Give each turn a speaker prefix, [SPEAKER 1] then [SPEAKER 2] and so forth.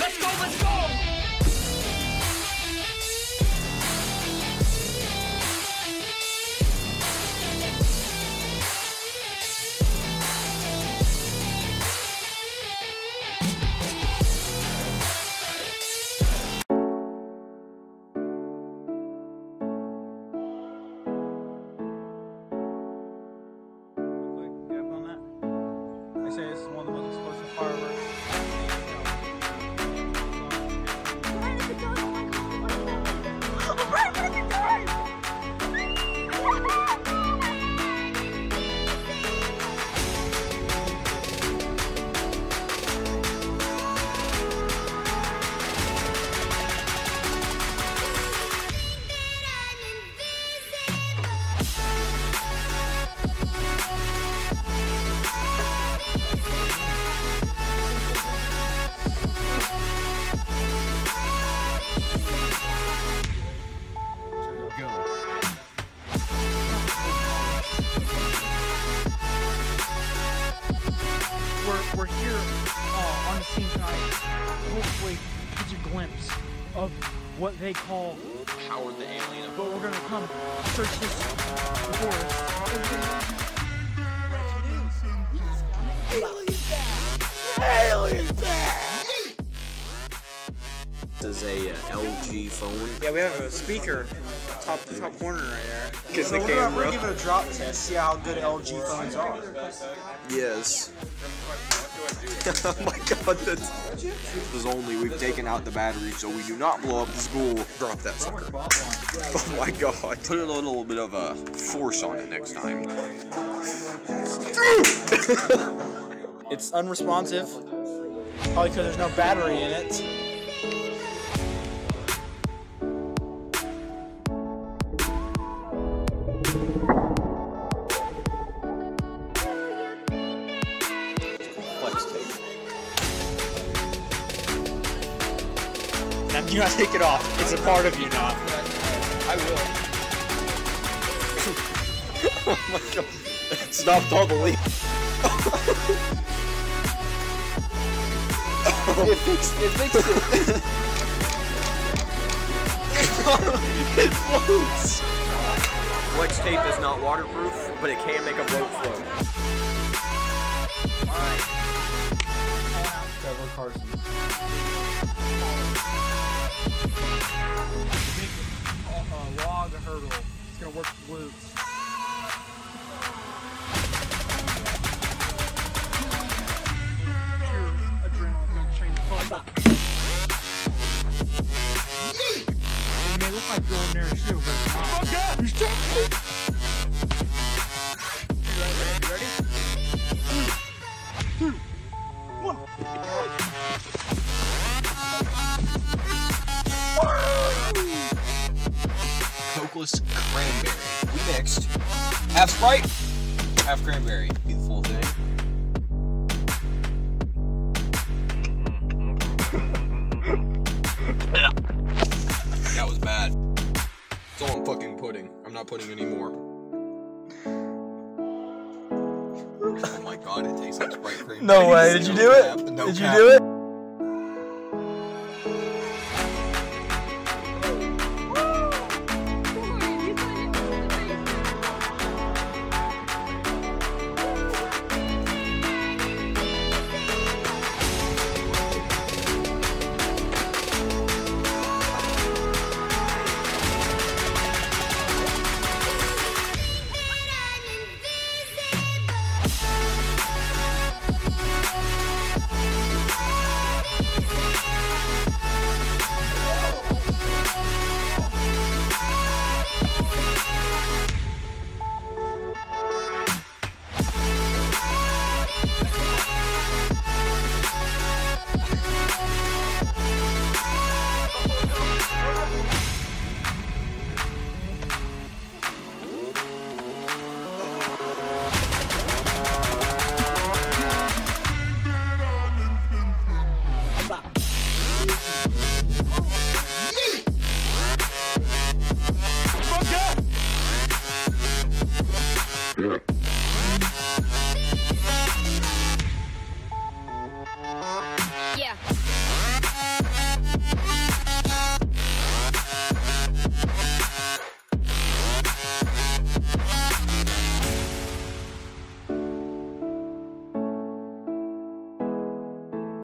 [SPEAKER 1] Let's go, let's go!
[SPEAKER 2] They say is one of the most
[SPEAKER 3] we're, we're here uh, on the scene tonight hopefully get a glimpse of what they call
[SPEAKER 4] Howard the alien.
[SPEAKER 3] but we're gonna come search this forest
[SPEAKER 4] This is a uh, LG phone.
[SPEAKER 2] Yeah, we have a speaker top top corner right there.
[SPEAKER 4] Because
[SPEAKER 2] So
[SPEAKER 4] the
[SPEAKER 2] we're, gonna, we're gonna give it a drop test, see how good LG phones are.
[SPEAKER 4] Yes. oh my god, that's. There's only we've taken out the battery so we do not blow up the school. Drop that sucker. Oh my god. Put a little bit of a force on it next time.
[SPEAKER 2] It's unresponsive, probably because there's no battery in it.
[SPEAKER 4] Flex tape.
[SPEAKER 2] Now do not take it off. It's a part of you now.
[SPEAKER 4] I will. oh my god. It stopped all the leaks. it fixed it. Fixed it. it floats. Flex tape is not waterproof, but it can make a boat float.
[SPEAKER 2] Trevor Carson.
[SPEAKER 3] uh, log hurdle. It's gonna work with glutes.
[SPEAKER 4] Cokeless cranberry. We mixed half Sprite, half cranberry. Be the full thing. All I'm fucking putting. I'm not putting any more. Oh my god, it tastes like Sprite cranberry.
[SPEAKER 2] No way, did you do it?
[SPEAKER 4] No
[SPEAKER 2] Did you do it?